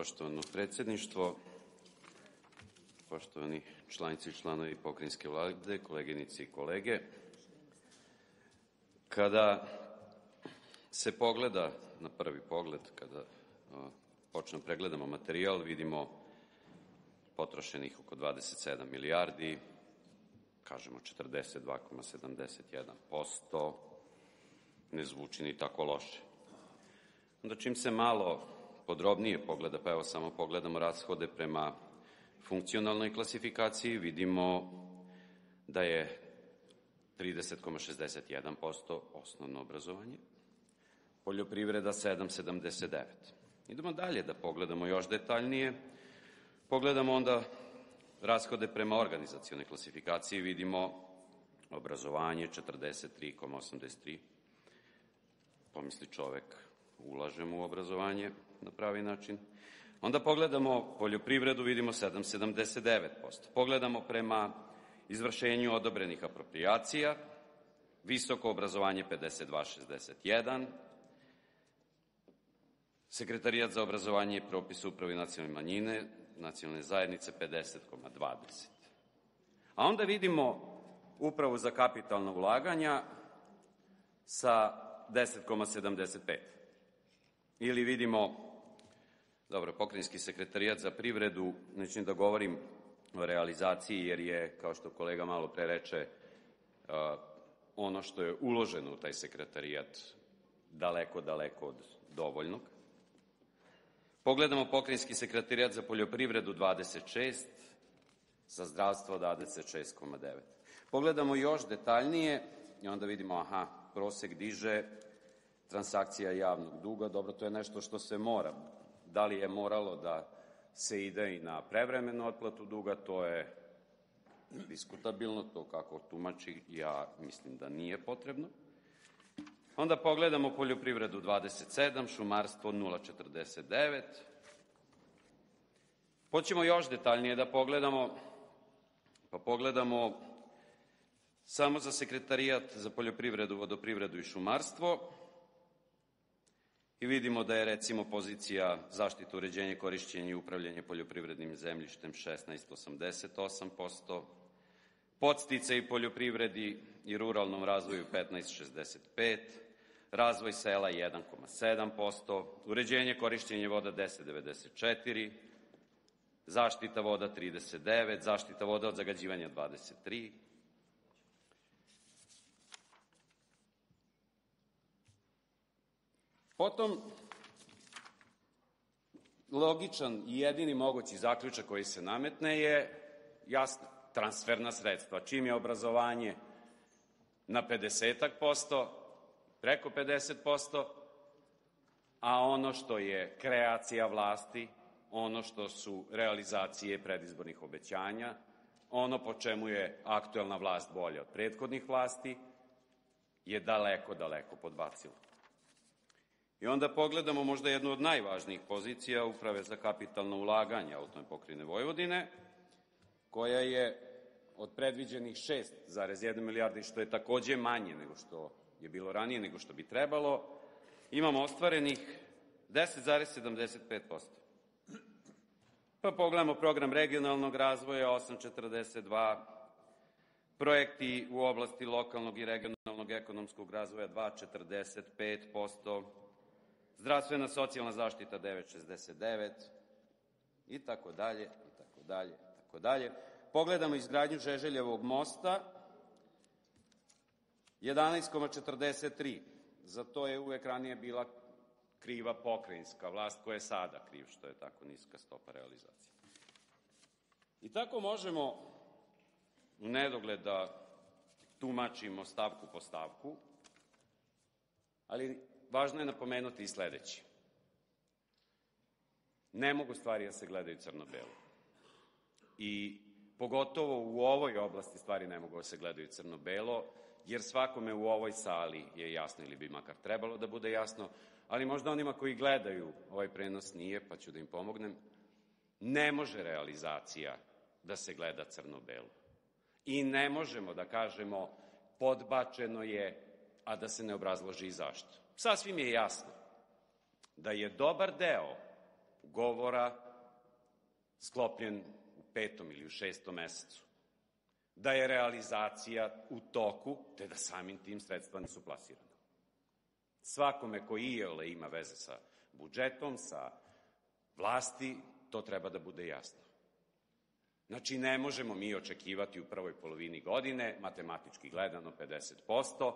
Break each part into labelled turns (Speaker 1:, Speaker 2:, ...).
Speaker 1: poštovano predsedništvo, poštovani članici i članovi pokrinjske vlade, koleginice i kolege, kada se pogleda na prvi pogled, kada počnemo pregledamo materijal, vidimo potrošenih oko 27 milijardi, kažemo 42,71%, ne zvuči ni tako loše. Onda čim se malo podrobnije pogleda, pa evo samo pogledamo rashode prema funkcionalnoj klasifikaciji, vidimo da je 30,61% osnovno obrazovanje, poljoprivreda 7,79%. Idemo dalje da pogledamo još detaljnije. Pogledamo onda rashode prema organizacione klasifikaciji, vidimo obrazovanje 43,83. Pomisli čovek, ulažemo u obrazovanje na pravi način. Onda pogledamo poljoprivredu, vidimo 7,79%. Pogledamo prema izvršenju odobrenih apropriacija, visoko obrazovanje 52,61%, Sekretarijat za obrazovanje i propis upravi nacionalne manjine, nacionalne zajednice 50,20. A onda vidimo upravu za kapitalna ulaganja sa 10,75. Ili vidimo, dobro, pokrinjski sekretarijat za privredu, neću da govorim o realizaciji, jer je, kao što kolega malo pre reče, ono što je uloženo u taj sekretarijat daleko, daleko od dovoljnog. Pogledamo pokrinjski sekretarijat za poljoprivredu 26, za zdravstvo 26,9. Pogledamo još detaljnije i onda vidimo, aha, prosek diže, transakcija javnog duga, dobro, to je nešto što se mora. Da li je moralo da se ide i na prevremenu otplatu duga, to je diskutabilno, to kako tumači, ja mislim da nije potrebno. Onda pogledamo poljoprivredu 27, šumarstvo 0,49. Hoćemo još detaljnije da pogledamo, pa pogledamo samo za sekretarijat za poljoprivredu, vodoprivredu i šumarstvo i vidimo da je recimo pozicija zaštita, uređenje, korišćenje i upravljanje poljoprivrednim zemljištem 16,88%, podstice i poljoprivredi i ruralnom razvoju 15,65%, razvoj sela 1,7%, uređenje korišćenje voda 10,94%, zaštita voda 39%, zaštita voda od zagađivanja 23%, Potom, logičan i jedini mogući zaključak koji se nametne je jasno, transferna sredstva. Čim je obrazovanje na 50%, preko 50%, a ono što je kreacija vlasti, ono što su realizacije predizbornih obećanja, ono po čemu je aktuelna vlast bolja od prethodnih vlasti, je daleko, daleko podbacilo. I onda pogledamo možda jednu od najvažnijih pozicija Uprave za kapitalno ulaganje autonomne pokrine Vojvodine, koja je od predviđenih 6,1 milijardi, što je takođe manje nego što je bilo ranije, nego što bi trebalo, imamo ostvarenih 10,75%. Pa pogledamo program regionalnog razvoja 8,42, projekti u oblasti lokalnog i regionalnog ekonomskog razvoja 2,45%, zdravstvena socijalna zaštita 9,69 i tako dalje, i tako dalje, i tako dalje. Pogledamo izgradnju Žeželjevog mosta, 11,43. Za to je uvek ranije bila kriva pokrajinska vlast, koja je sada kriv što je tako niska stopa realizacije. I tako možemo u nedogled da tumačimo stavku po stavku, ali važno je napomenuti i sledeće. Ne mogu stvari da se gledaju crno-belo. I pogotovo u ovoj oblasti stvari ne mogu da se gledaju crno-belo, jer svakome u ovoj sali je jasno ili bi makar trebalo da bude jasno, ali možda onima koji gledaju ovaj prenos nije, pa ću da im pomognem. Ne može realizacija da se gleda crno-belo. I ne možemo da kažemo podbačeno je, a da se ne obrazloži i zašto. Sasvim je jasno da je dobar deo ugovora sklopljen u petom ili u šestom mesecu, da je realizacija u toku, te da samim tim sredstva nisu plasirana. Svakome ko iole ima veze sa budžetom, sa vlasti, to treba da bude jasno. Znači, ne možemo mi očekivati u prvoj polovini godine, matematički gledano 50%,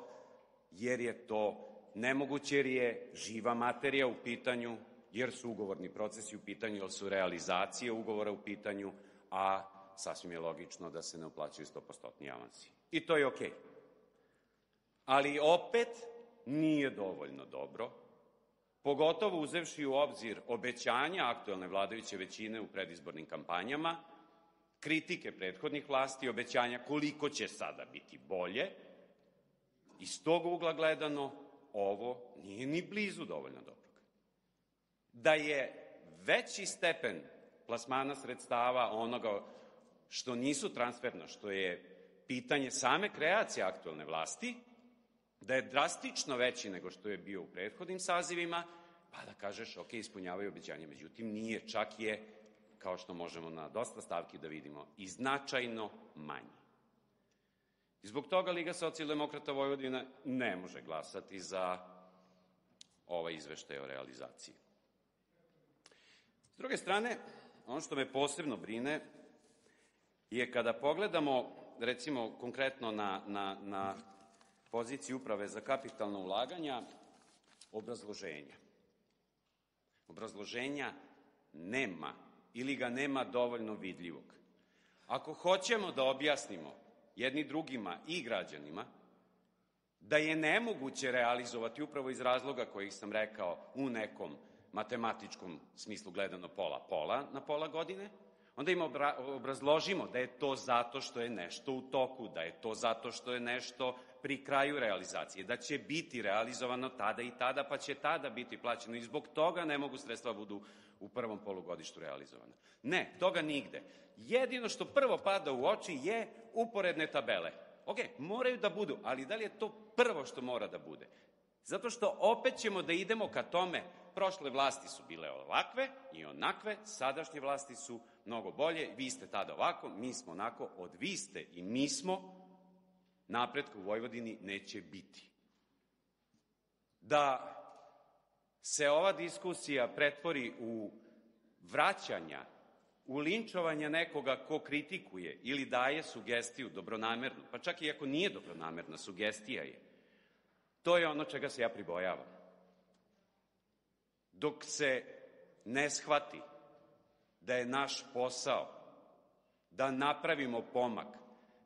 Speaker 1: jer je to nemoguće, jer je živa materija u pitanju, jer su ugovorni procesi u pitanju, jer su realizacije ugovora u pitanju, a sasvim je logično da se ne uplaćuju 100% avansi. I to je okej. Okay. Ali opet nije dovoljno dobro, pogotovo uzevši u obzir obećanja aktuelne vladajuće većine u predizbornim kampanjama, kritike prethodnih vlasti, obećanja koliko će sada biti bolje, iz tog ugla gledano, ovo nije ni blizu dovoljno dobrog. Da je veći stepen plasmana sredstava onoga što nisu transferna, što je pitanje same kreacije aktuelne vlasti, da je drastično veći nego što je bio u prethodnim sazivima, pa da kažeš, ok, ispunjavaju obećanje. Međutim, nije, čak je, kao što možemo na dosta stavki da vidimo, i značajno manji. I zbog toga Liga socijaldemokrata Vojvodina ne može glasati za ovaj izveštaj o realizaciji. S druge strane, ono što me posebno brine je kada pogledamo, recimo, konkretno na, na, na poziciji Uprave za kapitalno ulaganja, obrazloženja. Obrazloženja nema ili ga nema dovoljno vidljivog. Ako hoćemo da objasnimo jedni drugima i građanima da je nemoguće realizovati upravo iz razloga kojih sam rekao u nekom matematičkom smislu gledano pola-pola na pola godine, onda im obrazložimo da je to zato što je nešto u toku, da je to zato što je nešto pri kraju realizacije, da će biti realizovano tada i tada, pa će tada biti plaćeno i zbog toga ne mogu sredstva budu u prvom polugodištu realizovana. Ne, toga nigde. Jedino što prvo pada u oči je uporedne tabele. Ok, moraju da budu, ali da li je to prvo što mora da bude? Zato što opet ćemo da idemo ka tome, prošle vlasti su bile ovakve i onakve, sadašnje vlasti su mnogo bolje, vi ste tada ovako, mi smo onako, od vi ste i mi smo, napretka u Vojvodini neće biti. Da se ova diskusija pretvori u vraćanja, u linčovanje nekoga ko kritikuje ili daje sugestiju dobronamernu, pa čak i ako nije dobronamerna, sugestija je, to je ono čega se ja pribojavam. Dok se ne shvati da je naš posao da napravimo pomak,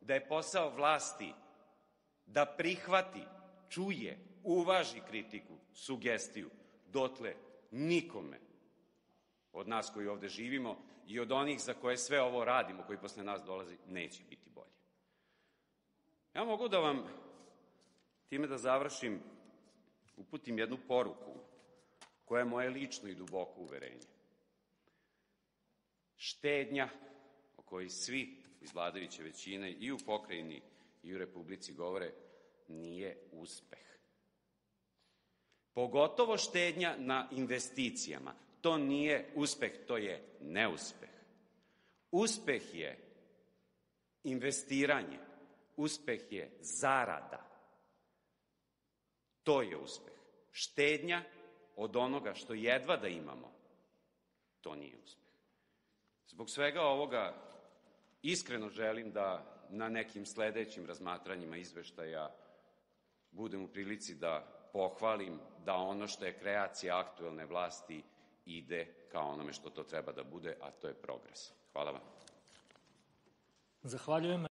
Speaker 1: da je posao vlasti da prihvati, čuje, uvaži kritiku, sugestiju, dotle nikome od nas koji ovde živimo i od onih za koje sve ovo radimo, koji posle nas dolazi, neće biti bolje. Ja mogu da vam, time da završim, uputim jednu poruku, koja je moje lično i duboko uverenje. Štednja, o kojoj svi iz vladajuće većine i u pokrajini i u Republici govore, nije uspeh. Pogotovo štednja na investicijama. To nije uspeh, to je neuspeh. Uspeh je investiranje. Uspeh je zarada. To je uspeh. Štednja od onoga što jedva da imamo, to nije uspeh. Zbog svega ovoga iskreno želim da na nekim sledećim razmatranjima izveštaja budem u prilici da pohvalim da ono što je kreacija aktuelne vlasti ide kao onome što to treba da bude, a to je progres. Hvala vam.
Speaker 2: Zahvaljujem.